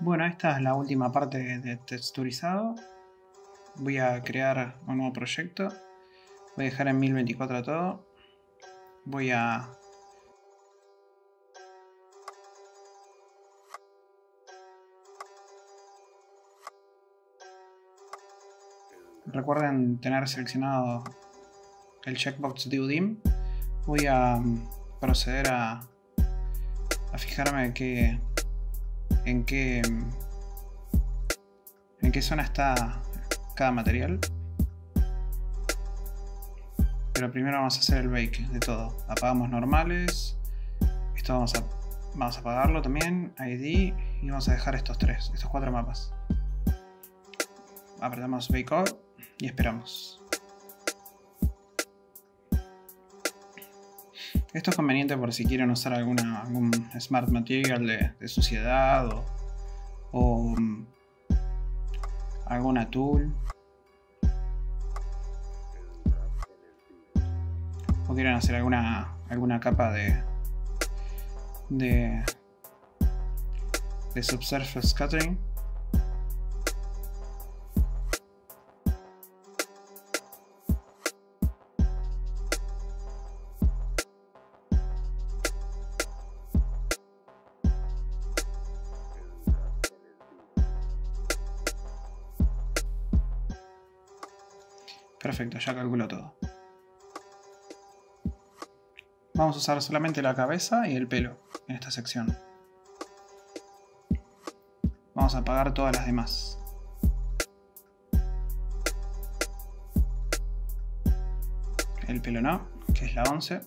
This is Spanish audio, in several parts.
Bueno, esta es la última parte de texturizado. Voy a crear un nuevo proyecto. Voy a dejar en 1024 todo. Voy a... Recuerden tener seleccionado el checkbox de UDIM. Voy a proceder a, a fijarme que en qué en qué zona está cada material. Pero primero vamos a hacer el bake de todo. Apagamos normales. Esto vamos a, vamos a apagarlo también. ID. Y vamos a dejar estos tres, estos cuatro mapas. Apretamos bake all y esperamos. Esto es conveniente por si quieren usar alguna, algún Smart Material de, suciedad o, o um, alguna tool. O quieren hacer alguna, alguna capa de, de, de subsurface scattering. Perfecto, ya calculo todo. Vamos a usar solamente la cabeza y el pelo en esta sección. Vamos a apagar todas las demás. El pelo no, que es la 11.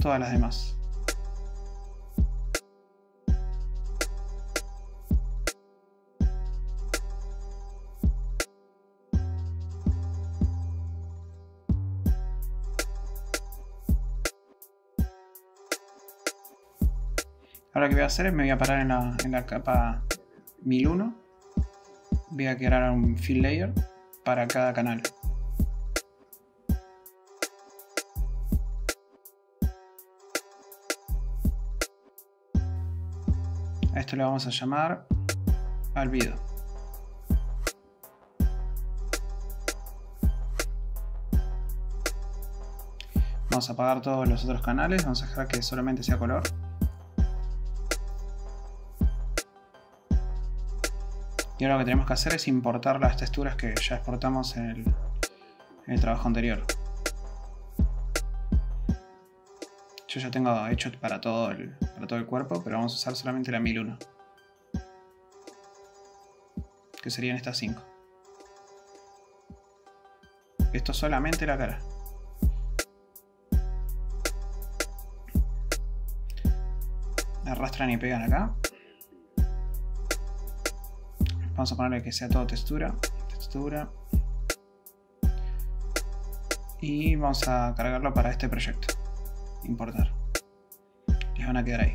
Todas las demás. Ahora que voy a hacer es me voy a parar en la, en la capa 1001. Voy a crear un fill layer para cada canal. A esto le vamos a llamar albedo. Vamos a apagar todos los otros canales, vamos a dejar que solamente sea color. Y ahora lo que tenemos que hacer es importar las texturas que ya exportamos en el, trabajo anterior. Yo ya tengo hecho para todo, el, para todo el cuerpo, pero vamos a usar solamente la 1001. Que serían estas 5. Esto solamente la cara. Arrastran y pegan acá. Vamos a ponerle que sea todo textura. Textura. Y vamos a cargarlo para este proyecto. Importar. Les van a quedar ahí.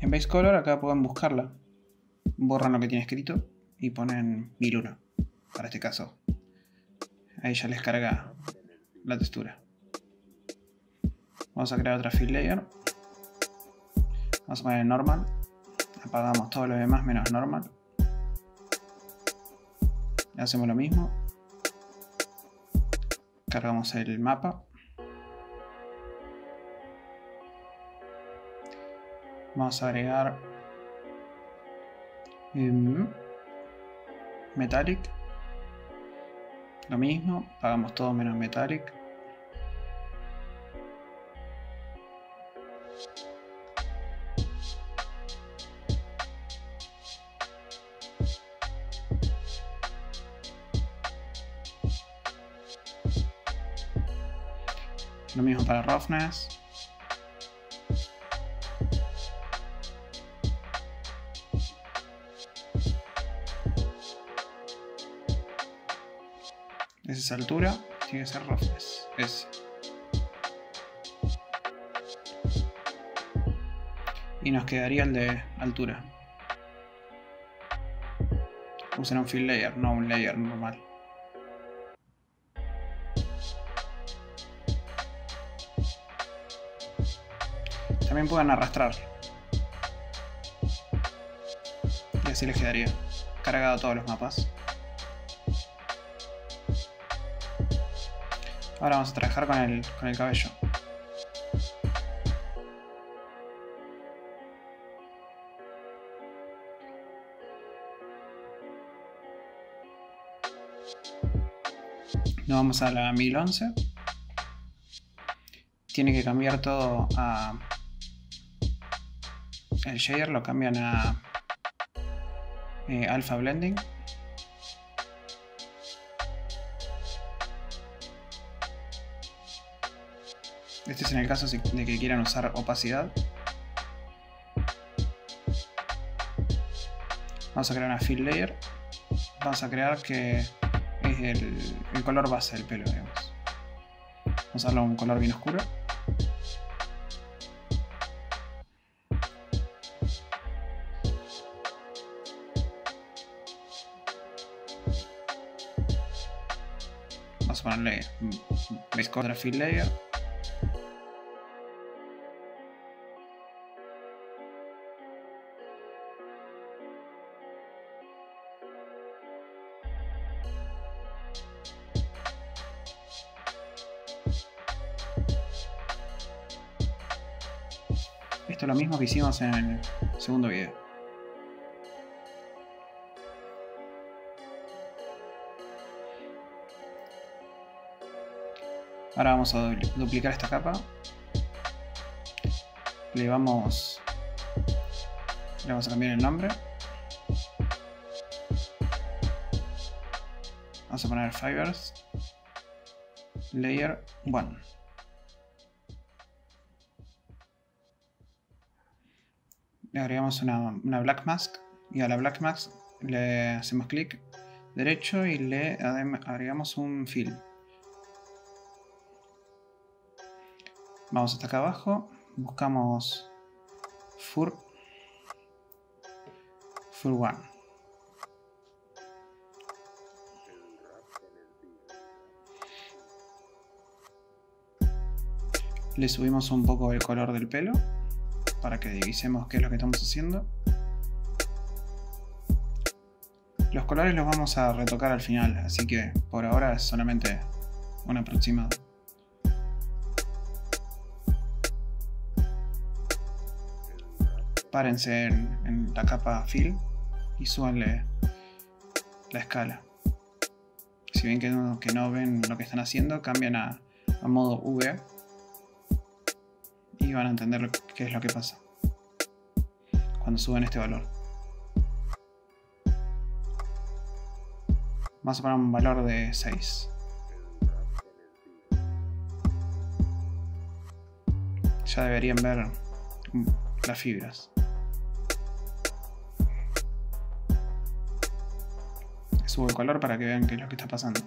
En Base Color acá pueden buscarla. Borran lo que tiene escrito y ponen 1001. Para este caso. Ahí ya les carga la textura. Vamos a crear otra fill layer. Vamos a poner normal. Apagamos todo lo demás menos normal. Hacemos lo mismo. Cargamos el mapa. Vamos a agregar um, Metallic. Lo mismo, pagamos todo menos Metallic. Lo mismo para roughness. Es esa altura, tiene que ser roughness. Es. Y nos quedaría el de altura. Usen un fill layer, no un layer normal. También pueden arrastrar. Así les quedaría. Cargado todos los mapas. Ahora vamos a trabajar con el, con el cabello. Nos vamos a la 1011. Tiene que cambiar todo a... El shader lo cambian a eh, Alpha Blending. Este es en el caso de que quieran usar opacidad. Vamos a crear una fill layer. Vamos a crear que es el, color base del pelo, digamos. Vamos a darle un color bien oscuro. Ponerle base color fill layer. Esto es lo mismo que hicimos en el segundo video. Ahora vamos a duplicar esta capa. Le vamos... Le vamos a cambiar el nombre. Vamos a poner Fibers. Layer 1. le agregamos una, black mask y a la black mask le hacemos clic derecho y le agregamos un fill. Vamos hasta acá abajo, buscamos fur, fur one. Le subimos un poco el color del pelo para que divisemos qué es lo que estamos haciendo. Los colores los vamos a retocar al final, así que por ahora es solamente un aproximado. Párense en, la capa fill y súbanle la escala. Si ven que no, que no ven lo que están haciendo, cambian a, a modo V y van a entender qué es lo que pasa cuando suben este valor. Vamos a poner un valor de 6. Ya deberían ver las fibras. Subo el color para que vean qué es lo que está pasando.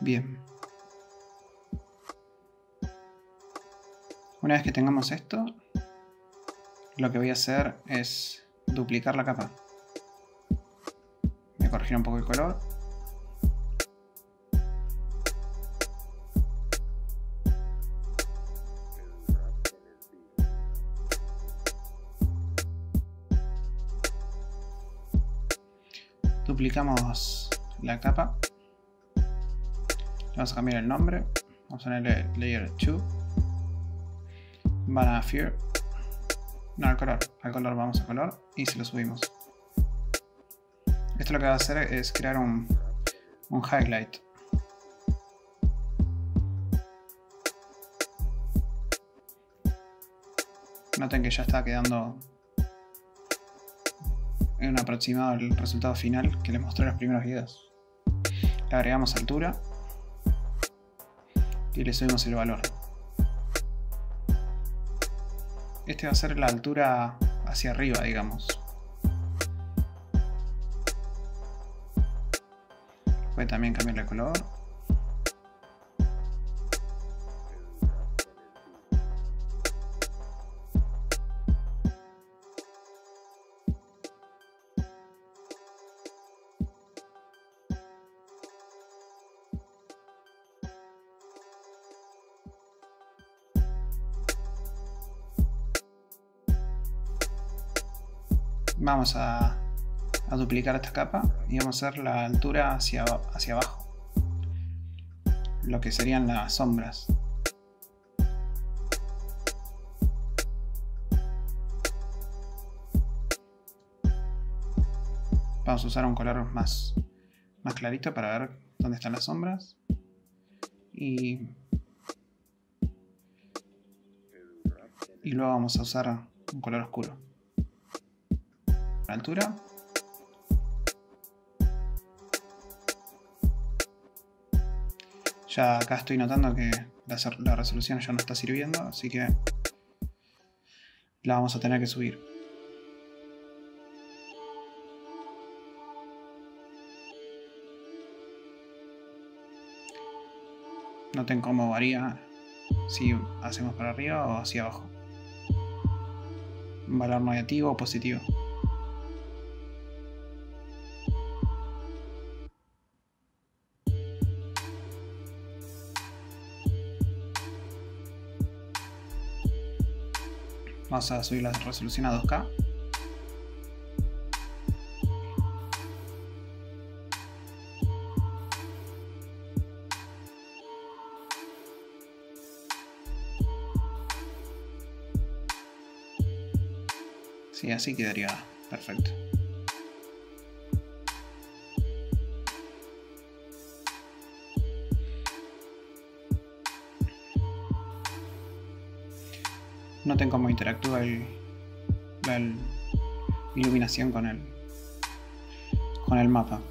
Bien. Una vez que tengamos esto, lo que voy a hacer es duplicar la capa. Voy a corregir un poco el color. Duplicamos la capa. Vamos a cambiar el nombre. Vamos a ponerle layer 2. Van a Fear. No, al color. Al color vamos a color y se lo subimos. Esto lo que va a hacer es crear un, un highlight. Noten que ya está quedando un aproximado el resultado final que les mostré en los primeros videos. Le agregamos altura y le subimos el valor. Este va a ser la altura hacia arriba, digamos. Puede también cambiar el color. Vamos a, duplicar esta capa y vamos a hacer la altura hacia, hacia abajo. Lo que serían las sombras. Vamos a usar un color más, más clarito para ver dónde están las sombras. Y, y luego vamos a usar un color oscuro. Altura. Ya acá estoy notando que la, resolución ya no está sirviendo, así que la vamos a tener que subir. Noten cómo varía si hacemos para arriba o hacia abajo. Valor negativo o positivo. Vamos a subir la resolución a 2K. Sí, así quedaría perfecto. Noten cómo interactúa el, la iluminación con el, con el mapa.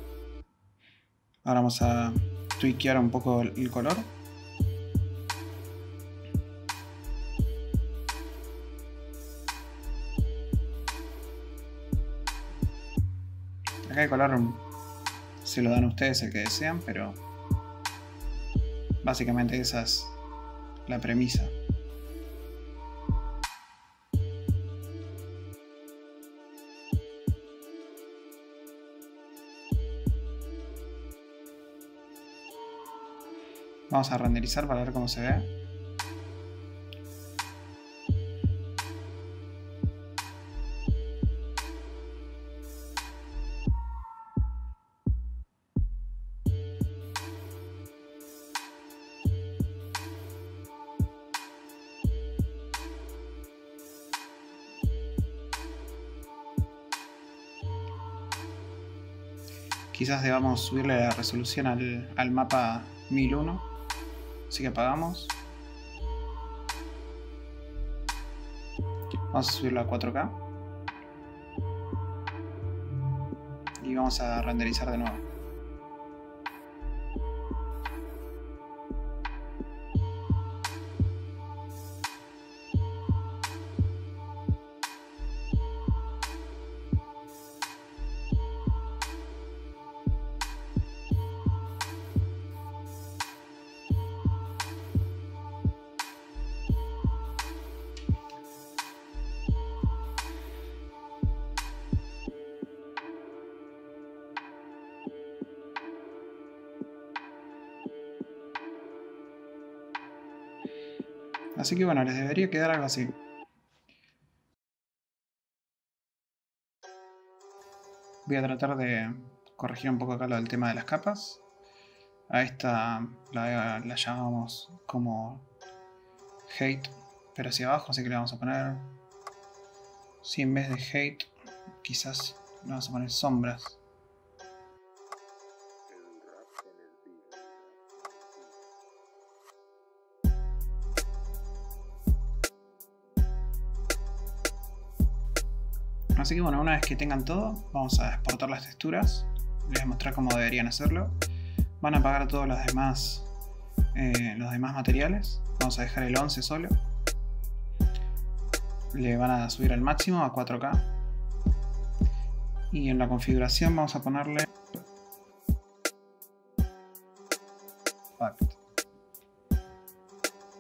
Ahora vamos a tweakear un poco el color. Acá el color se lo dan ustedes el que desean, pero básicamente esa es la premisa. Vamos a renderizar para ver cómo se ve. Quizás debamos subirle la resolución al, mapa 1001. Así que apagamos. Vamos a subirlo a 4K. Y vamos a renderizar de nuevo. Así que bueno, les debería quedar algo así. Voy a tratar de corregir un poco acá lo del tema de las capas. A esta la, la llamamos como hate, pero hacia abajo, así que le vamos a poner... Si en vez de hate, quizás le vamos a poner sombras. Así que bueno, una vez que tengan todo, vamos a exportar las texturas. Les voy a mostrar cómo deberían hacerlo. Van a apagar todos los demás, eh, los demás materiales. Vamos a dejar el 11 solo. Le van a subir al máximo a 4K. Y en la configuración vamos a ponerle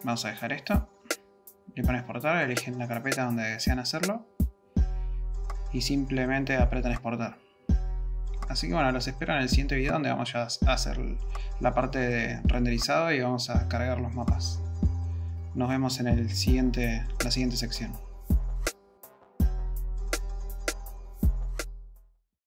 Vamos a dejar esto. Le ponen exportar, eligen la carpeta donde desean hacerlo y simplemente apretan exportar. Así que bueno, los espero en el siguiente video donde vamos a hacer la parte de renderizado y vamos a cargar los mapas. Nos vemos en el siguiente, la siguiente sección.